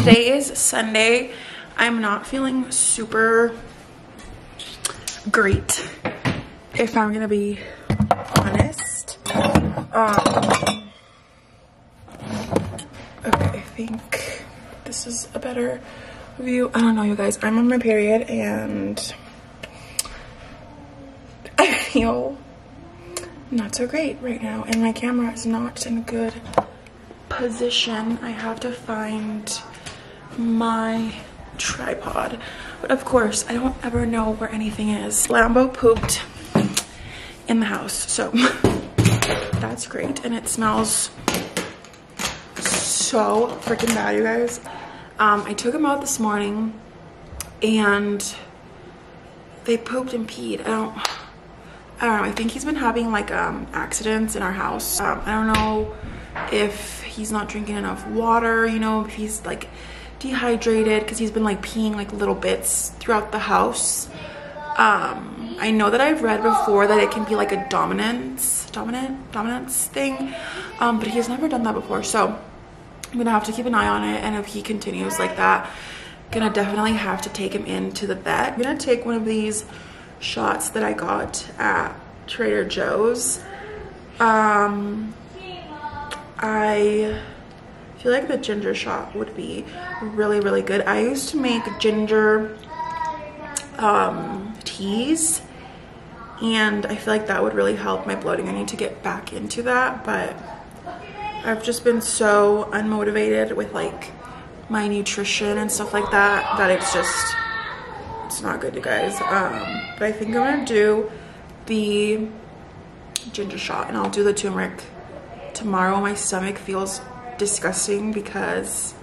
Today is Sunday. I'm not feeling super great, if I'm gonna be honest. Um, okay, I think this is a better view. I don't know, you guys. I'm on my period and I feel not so great right now and my camera is not in a good position. I have to find my tripod. But of course, I don't ever know where anything is. Lambo pooped in the house, so that's great. And it smells so freaking bad, you guys. Um, I took him out this morning and they pooped and peed. I don't, I don't know. I think he's been having like um, accidents in our house. Um, I don't know if he's not drinking enough water, you know, if he's like dehydrated because he's been like peeing like little bits throughout the house. Um, I know that I've read before that it can be like a dominance, dominant, dominance thing, um, but he's never done that before. So I'm gonna have to keep an eye on it. And if he continues like that, gonna definitely have to take him into the vet. I'm gonna take one of these shots that I got at Trader Joe's. Um, I feel like the ginger shot would be really, really good. I used to make ginger um, teas and I feel like that would really help my bloating. I need to get back into that, but I've just been so unmotivated with like my nutrition and stuff like that, that it's just, it's not good, you guys. Um, but I think I'm gonna do the ginger shot and I'll do the turmeric tomorrow. My stomach feels disgusting because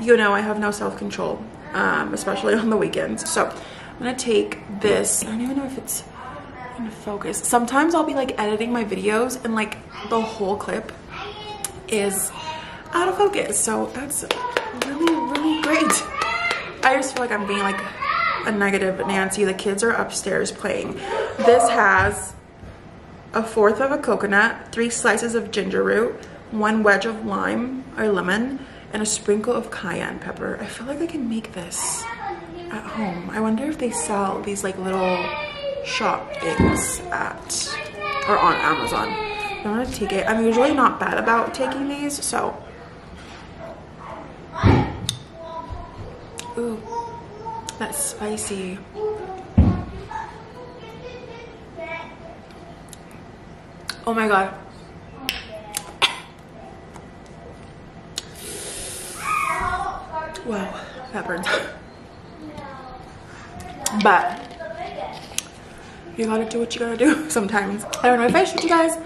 you know I have no self-control, um, especially on the weekends. So I'm gonna take this. I don't even know if it's in focus. Sometimes I'll be like editing my videos and like the whole clip is out of focus. So that's really, really great. I just feel like I'm being like a negative Nancy. The kids are upstairs playing. This has a fourth of a coconut, three slices of ginger root, one wedge of lime or lemon, and a sprinkle of cayenne pepper. I feel like I can make this at home. I wonder if they sell these like little shop things at or on Amazon. I'm gonna take it. I'm usually not bad about taking these, so. Ooh, that's spicy. Oh my god. Wow, that burns. But you gotta do what you gotta do sometimes. I don't know if I showed you guys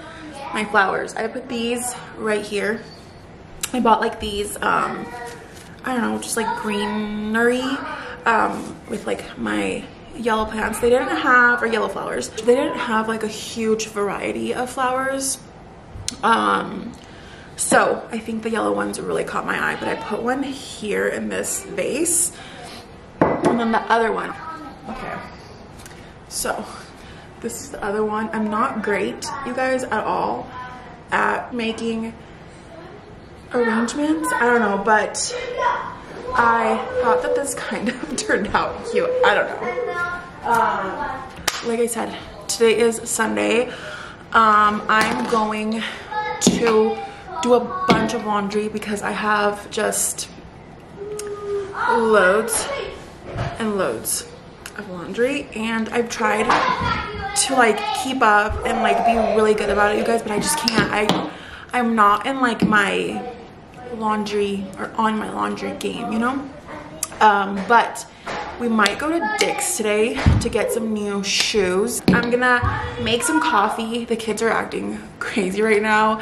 my flowers. I put these right here. I bought like these, um, I don't know, just like greenery um, with like my yellow plants. They didn't have, or yellow flowers. They didn't have like a huge variety of flowers. Um, so I think the yellow ones really caught my eye, but I put one here in this vase and then the other one. Okay. So this is the other one. I'm not great, you guys, at all at making arrangements. I don't know, but I thought that this kind of turned out cute. I don't know. Um, like I said, today is Sunday. Um, I'm going to do a bunch of laundry because I have just loads and loads of laundry. And I've tried to like keep up and like be really good about it you guys but I just can't. I I'm not in like my laundry or on my laundry game you know? Um but we might go to Dick's today to get some new shoes. I'm gonna make some coffee. The kids are acting crazy right now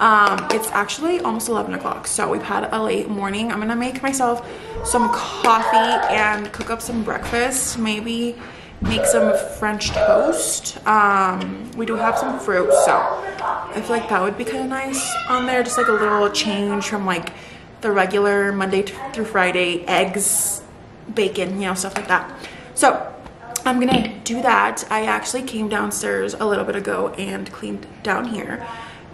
um, it's actually almost 11 o'clock, so we've had a late morning. I'm gonna make myself some coffee and cook up some breakfast. Maybe make some French toast. Um, we do have some fruit, so I feel like that would be kind of nice on there. Just like a little change from like the regular Monday through Friday eggs, bacon, you know, stuff like that. So I'm gonna do that. I actually came downstairs a little bit ago and cleaned down here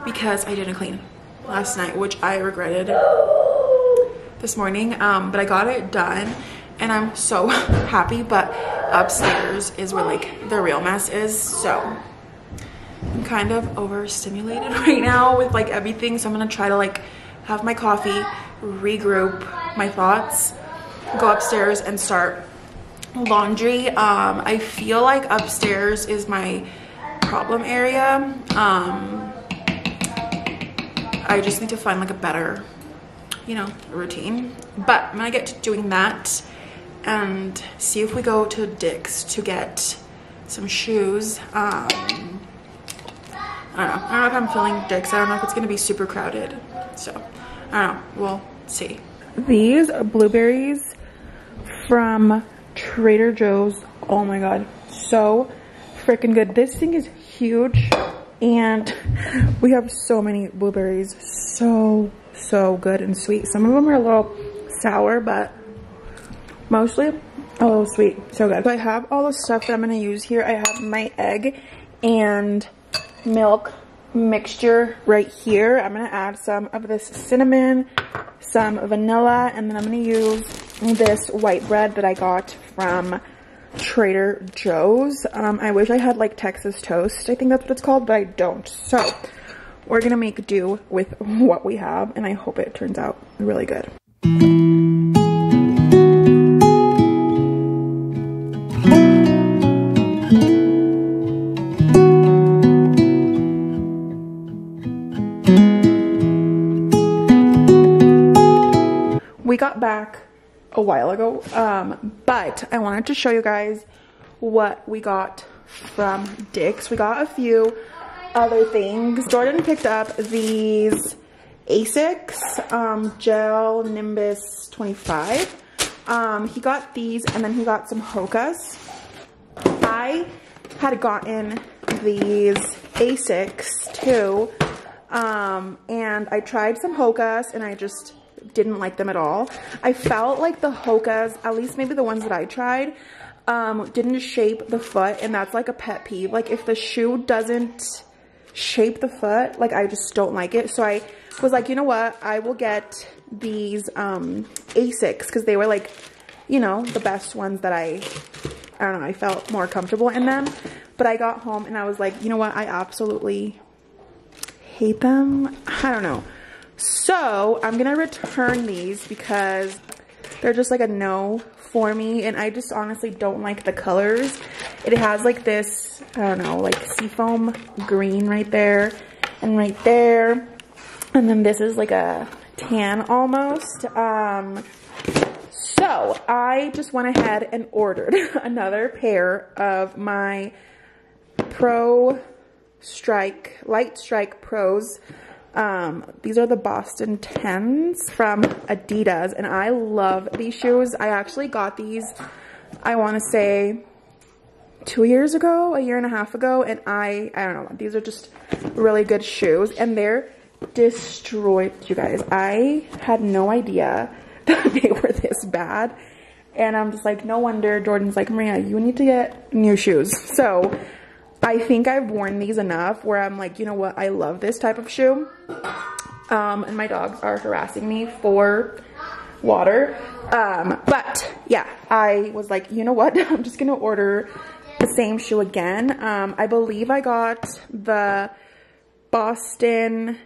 because I didn't clean last night, which I regretted. This morning, um, but I got it done and I'm so happy, but upstairs is where like the real mess is. So I'm kind of overstimulated right now with like everything. So I'm gonna try to like have my coffee, regroup my thoughts, go upstairs and start laundry. Um, I feel like upstairs is my problem area. Um, I just need to find like a better, you know, routine. But when gonna get to doing that and see if we go to Dick's to get some shoes. Um, I don't know. I don't know if I'm feeling Dick's. I don't know if it's gonna be super crowded. So, I don't know. We'll see. These are blueberries from Trader Joe's. Oh my god. So freaking good. This thing is huge and we have so many blueberries. So, so good and sweet. Some of them are a little sour, but mostly a little sweet. So good. So I have all the stuff that I'm going to use here. I have my egg and milk mixture right here. I'm going to add some of this cinnamon, some vanilla, and then I'm going to use this white bread that I got from Trader Joe's. Um, I wish I had like Texas toast. I think that's what it's called, but I don't. So we're to make do with what we have, and I hope it turns out really good. We got back a while ago. Um, but I wanted to show you guys what we got from Dick's. We got a few other things. Jordan picked up these Asics um, Gel Nimbus 25. Um, he got these and then he got some Hokas. I had gotten these Asics too. Um, and I tried some Hokas and I just didn't like them at all. I felt like the Hokas, at least maybe the ones that I tried, um, didn't shape the foot and that's like a pet peeve. Like if the shoe doesn't shape the foot, like I just don't like it. So I was like, you know what, I will get these um, Asics because they were like, you know, the best ones that I, I don't know, I felt more comfortable in them. But I got home and I was like, you know what, I absolutely hate them. I don't know. So I'm gonna return these because they're just like a no for me and I just honestly don't like the colors. It has like this, I don't know, like seafoam green right there and right there. And then this is like a tan almost. Um, so I just went ahead and ordered another pair of my Pro Strike, Light Strike Pros um, these are the Boston 10s from Adidas, and I love these shoes. I actually got these, I want to say, two years ago, a year and a half ago, and I, I don't know, these are just really good shoes, and they're destroyed, you guys. I had no idea that they were this bad, and I'm just like, no wonder Jordan's like, Maria, you need to get new shoes. So, I think I've worn these enough where I'm like, you know what, I love this type of shoe. Um, and my dogs are harassing me for water. Um, but yeah, I was like, you know what, I'm just gonna order the same shoe again. Um, I believe I got the Boston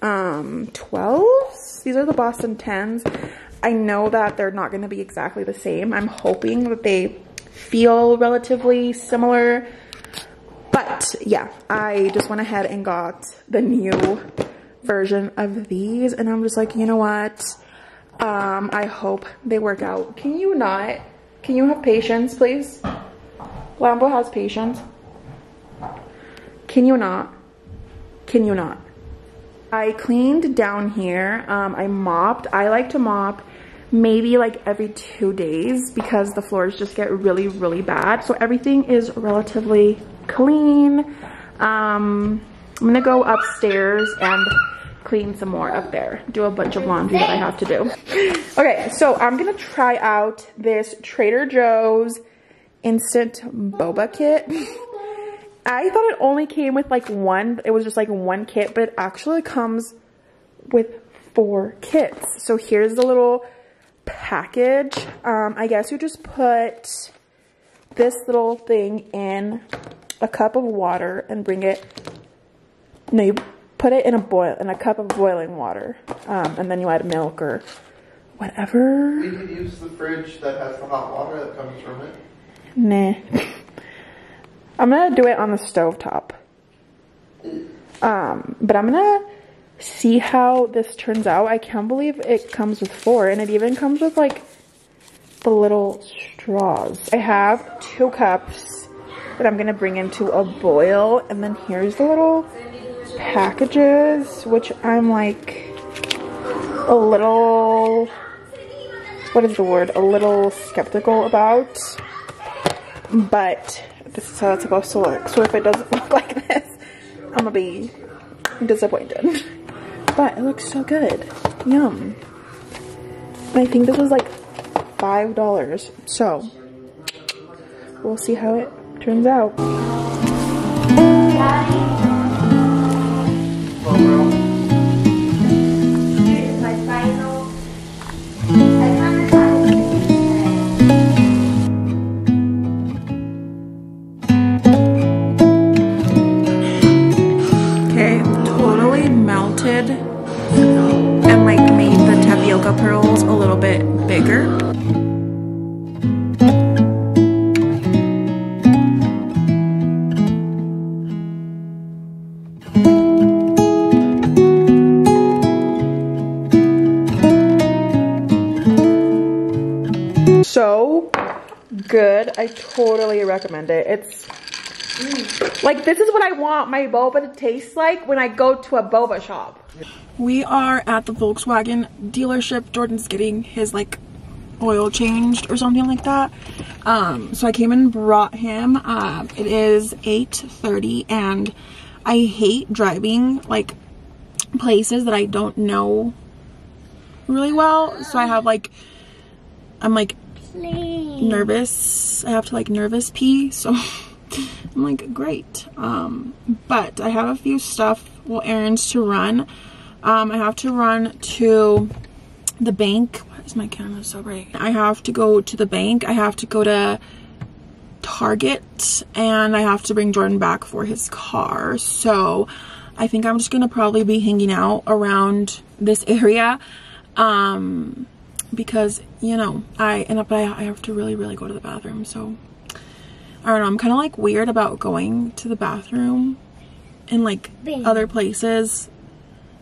um, 12s. These are the Boston 10s. I know that they're not gonna be exactly the same. I'm hoping that they feel relatively similar but yeah, I just went ahead and got the new version of these. And I'm just like, you know what? Um, I hope they work out. Can you not? Can you have patience, please? Lambo has patience. Can you not? Can you not? I cleaned down here. Um, I mopped. I like to mop maybe like every two days because the floors just get really, really bad. So everything is relatively clean. Um, I'm gonna go upstairs and clean some more up there. Do a bunch of laundry that I have to do. Okay, so I'm gonna try out this Trader Joe's Instant Boba Kit. I thought it only came with like one, it was just like one kit, but it actually comes with four kits. So here's the little package. Um, I guess you just put this little thing in a cup of water and bring it, no, you put it in a boil, in a cup of boiling water. Um, and then you add milk or whatever. We could use the fridge that has the hot water that comes from it. Nah. I'm gonna do it on the stove top. Um, but I'm gonna see how this turns out. I can't believe it comes with four and it even comes with like the little straws. I have two cups that I'm gonna bring into a boil and then here's the little packages which I'm like a little what is the word? A little skeptical about but this is how it's supposed to look. So if it doesn't look like this I'm gonna be disappointed. But it looks so good. Yum. I think this was like five dollars. So we'll see how it turns out good. I totally recommend it. It's like this is what I want my boba to taste like when I go to a boba shop. We are at the Volkswagen dealership. Jordan's getting his like oil changed or something like that. Um, so I came and brought him. Um, it is 8.30 and I hate driving like places that I don't know really well. So I have like, I'm like nervous. I have to like nervous pee. So I'm like, great. Um, but I have a few stuff, well, errands to run. Um, I have to run to the bank. Why is my camera so bright? I have to go to the bank. I have to go to Target and I have to bring Jordan back for his car. So I think I'm just going to probably be hanging out around this area. Um, because, you know, I end up, I, I have to really, really go to the bathroom. So I don't know, I'm kind of like weird about going to the bathroom in like Bing. other places,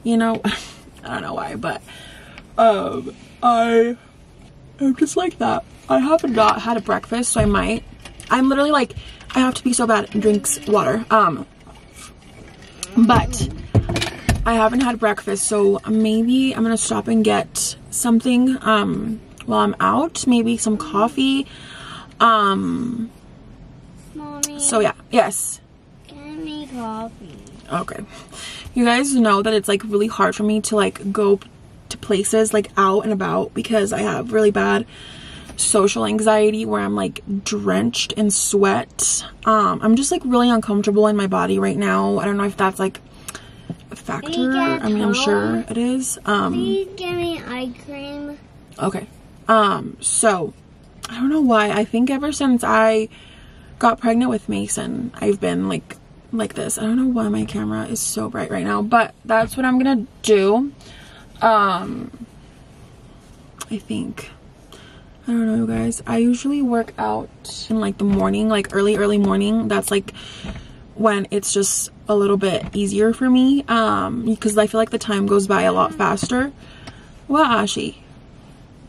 you know, I don't know why, but um, I I'm just like that. I have not had a breakfast, so I might, I'm literally like, I have to be so bad and drinks water, um, but I haven't had breakfast, so maybe I'm gonna stop and get something, um, while I'm out, maybe some coffee, um, Mommy, so yeah, yes. get me coffee. Okay. You guys know that it's like really hard for me to like go to places like out and about because I have really bad social anxiety where I'm like drenched in sweat. Um I'm just like really uncomfortable in my body right now. I don't know if that's like a factor. I mean, I'm sure it is. Um Please give me ice cream. Okay. Um, so I don't know why. I think ever since I got pregnant with Mason, I've been like like this. I don't know why my camera is so bright right now, but that's what I'm gonna do. Um I think. I don't know you guys. I usually work out in like the morning, like early, early morning. That's like when it's just a little bit easier for me. Um, because I feel like the time goes by a lot faster. What Ashi?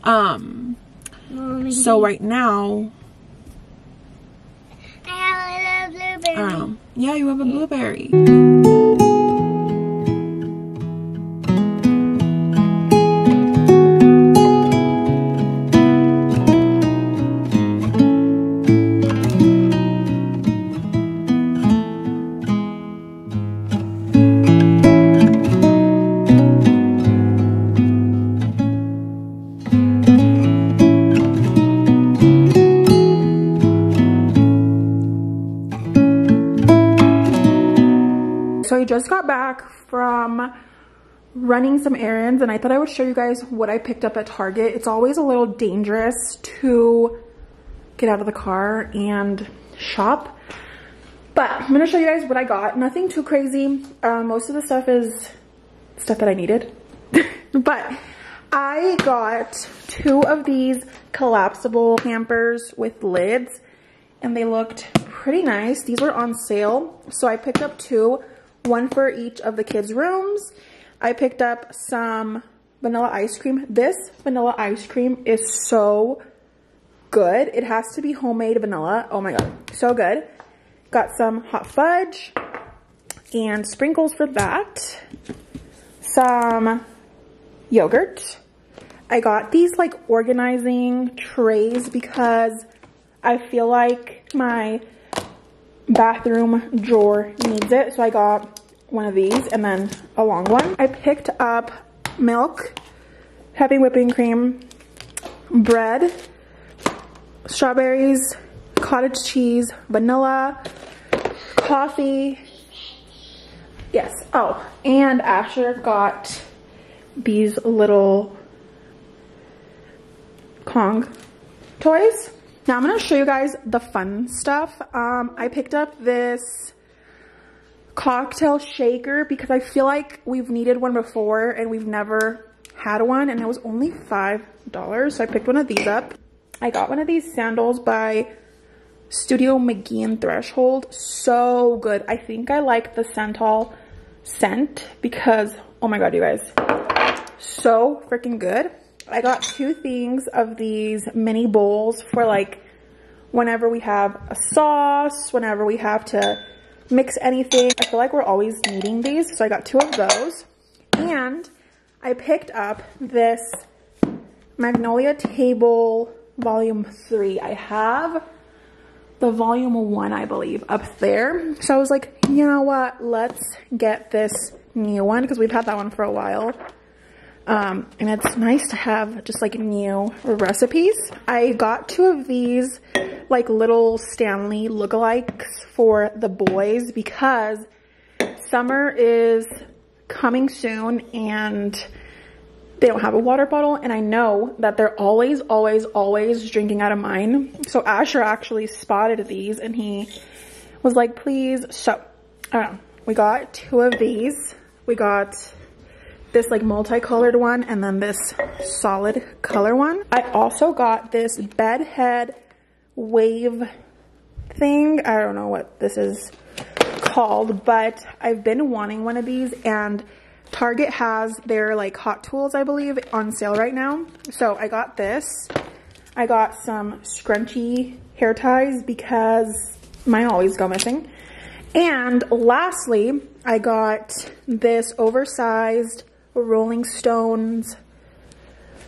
Um, so right now, I have a little blueberry. um, yeah, you have a blueberry. Just got back from running some errands and I thought I would show you guys what I picked up at Target. It's always a little dangerous to get out of the car and shop. But I'm gonna show you guys what I got. Nothing too crazy. Um, most of the stuff is stuff that I needed. but I got two of these collapsible hampers with lids and they looked pretty nice. These were on sale. So I picked up two, one for each of the kids' rooms. I picked up some vanilla ice cream. This vanilla ice cream is so good. It has to be homemade vanilla. Oh my God, so good. Got some hot fudge and sprinkles for that. Some yogurt. I got these like organizing trays because I feel like my bathroom drawer needs it. So I got one of these and then a long one. I picked up milk, heavy whipping cream, bread, strawberries, cottage cheese, vanilla, coffee. Yes. Oh, and Asher got these little Kong toys. Now I'm going to show you guys the fun stuff. Um, I picked up this cocktail shaker because I feel like we've needed one before and we've never had one and it was only $5. So I picked one of these up. I got one of these sandals by Studio McGee and Threshold. So good. I think I like the Santal scent because, oh my god, you guys. So freaking good. I got two things of these mini bowls for like whenever we have a sauce, whenever we have to mix anything. I feel like we're always needing these, so I got two of those. And I picked up this Magnolia Table Volume 3. I have the Volume 1, I believe, up there. So I was like, you know what, let's get this new one because we've had that one for a while. Um, and it's nice to have just like new recipes. I got two of these like little Stanley lookalikes for the boys because summer is coming soon and they don't have a water bottle and I know that they're always, always, always drinking out of mine. So Asher actually spotted these and he was like, please, so, I don't know. We got two of these. We got this like multicolored one and then this solid color one. I also got this bedhead wave thing. I don't know what this is called, but I've been wanting one of these and Target has their like Hot Tools, I believe, on sale right now. So I got this. I got some scrunchy hair ties because mine always go missing. And lastly, I got this oversized Rolling Stones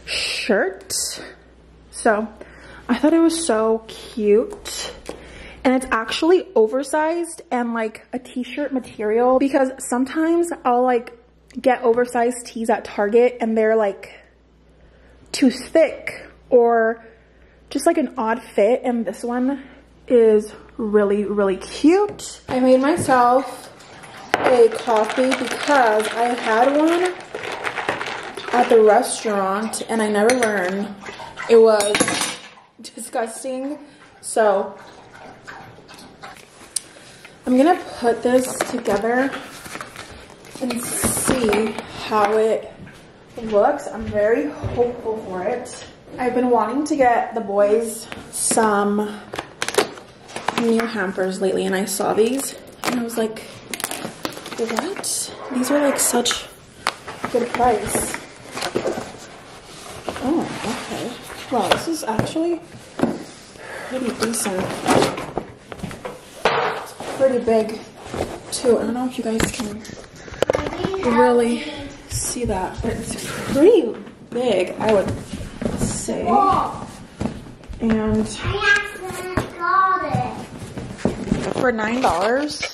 shirt. So I thought it was so cute. And it's actually oversized and like a t-shirt material because sometimes I'll like get oversized tees at Target and they're like too thick or just like an odd fit and this one is really really cute. I made myself a coffee because I had one at the restaurant and I never learned. It was disgusting. So I'm gonna put this together and see how it looks. I'm very hopeful for it. I've been wanting to get the boys some new hampers lately and I saw these and I was like? These are like such good price. Oh, okay. Wow, this is actually pretty decent. It's pretty big too. I don't know if you guys can really see that, but it's pretty big, I would say. And for nine dollars,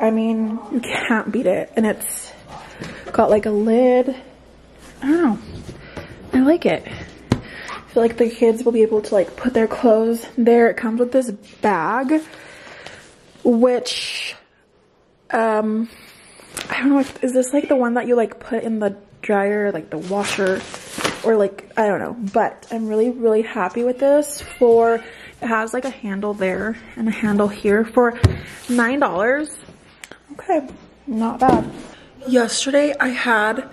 I mean, you can't beat it. And it's got like a lid. I don't know. I like it. I feel like the kids will be able to like put their clothes there. It comes with this bag, which, um, I don't know, if, is this like the one that you like put in the dryer, like the washer, or like, I don't know. But I'm really, really happy with this for, it has like a handle there and a handle here for $9. Okay, not bad. Yesterday I had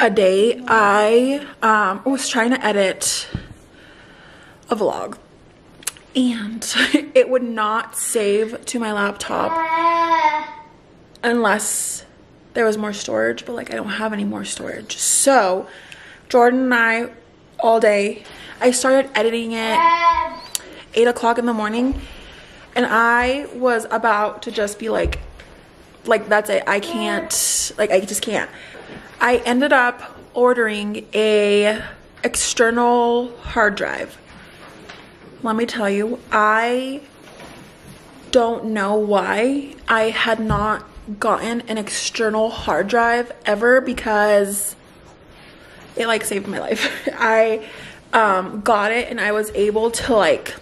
a day, I um, was trying to edit a vlog and it would not save to my laptop unless there was more storage, but like I don't have any more storage. So Jordan and I all day, I started editing it eight o'clock in the morning and I was about to just be like, like that's it. I can't, like I just can't. I ended up ordering a external hard drive. Let me tell you, I don't know why I had not gotten an external hard drive ever because it like saved my life. I um, got it and I was able to like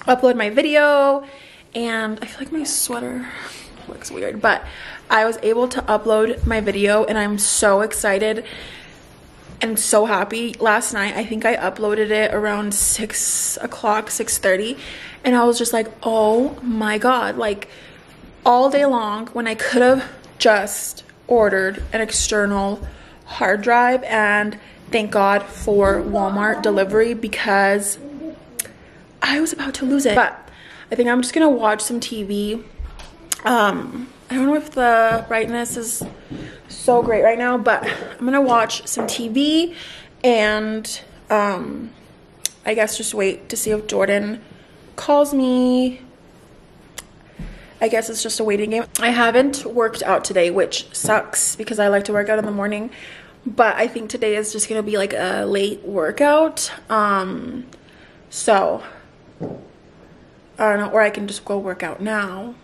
upload my video and I feel like my sweater looks weird, but I was able to upload my video and I'm so excited and so happy. Last night, I think I uploaded it around 6 o'clock, 6.30, and I was just like, oh my god, like all day long when I could have just ordered an external hard drive and thank God for Walmart delivery because I was about to lose it. But I think I'm just gonna watch some TV. Um, I don't know if the brightness is so great right now, but I'm gonna watch some TV and um, I guess just wait to see if Jordan calls me I guess it's just a waiting game. I haven't worked out today, which sucks because I like to work out in the morning. But I think today is just to be like a late workout. Um, so, I don't know. Or I can just go work out now.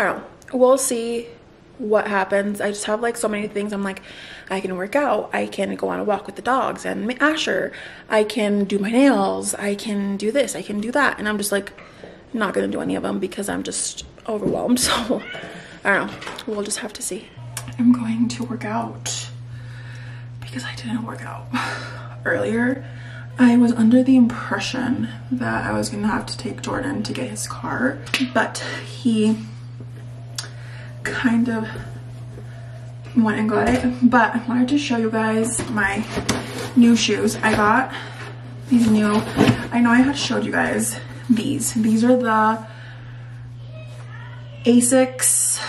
I don't know. We'll see what happens. I just have like so many things. I'm like, I can work out. I can go on a walk with the dogs and Asher. I can do my nails. I can do this. I can do that. And I'm just like, not gonna do any of them because I'm just overwhelmed. So I don't know. We'll just have to see. I'm going to work out because I didn't work out earlier. I was under the impression that I was gonna have to take Jordan to get his car, but he kind of went and got it. But I wanted to show you guys my new shoes. I got these new, I know I had showed you guys these. These are the Asics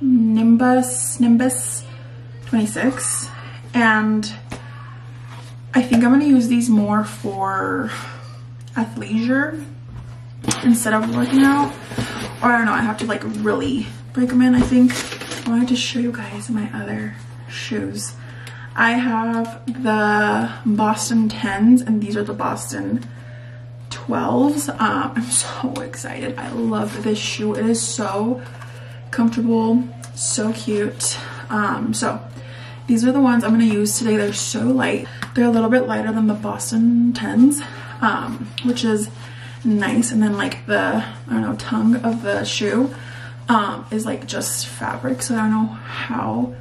Nimbus, Nimbus 26. And I think I'm gonna use these more for athleisure instead of working out. Or I don't know, I have to like really break them in, I think. I wanted to show you guys my other shoes. I have the Boston 10s and these are the Boston 12s. Um, I'm so excited. I love this shoe. It is so comfortable, so cute. Um, so these are the ones I'm going to use today. They're so light. They're a little bit lighter than the Boston 10s, um, which is nice. And then like the, I don't know, tongue of the shoe um, is like just fabric. So I don't know how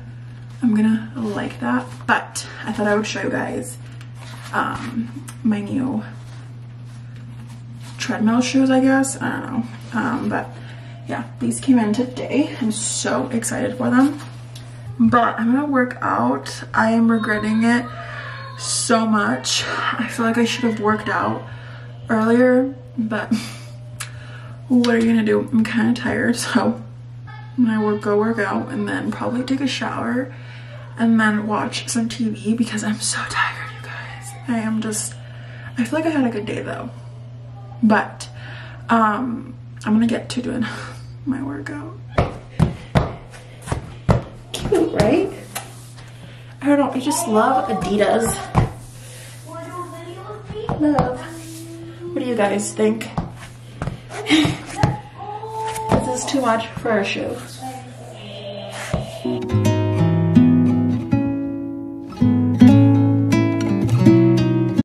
I'm gonna like that. But I thought I would show you guys um, my new treadmill shoes, I guess. I don't know. Um, but yeah, these came in today. I'm so excited for them. But I'm gonna work out. I am regretting it so much. I feel like I should have worked out earlier, but what are you gonna do? I'm kind of tired, so I'm gonna work, go work out and then probably take a shower and then watch some TV because I'm so tired, you guys. I am just, I feel like I had a good day though. But um, I'm gonna get to doing my workout. Cute, right? I don't know, I just love Adidas. Love. What do you guys think? This is too much for a shoe.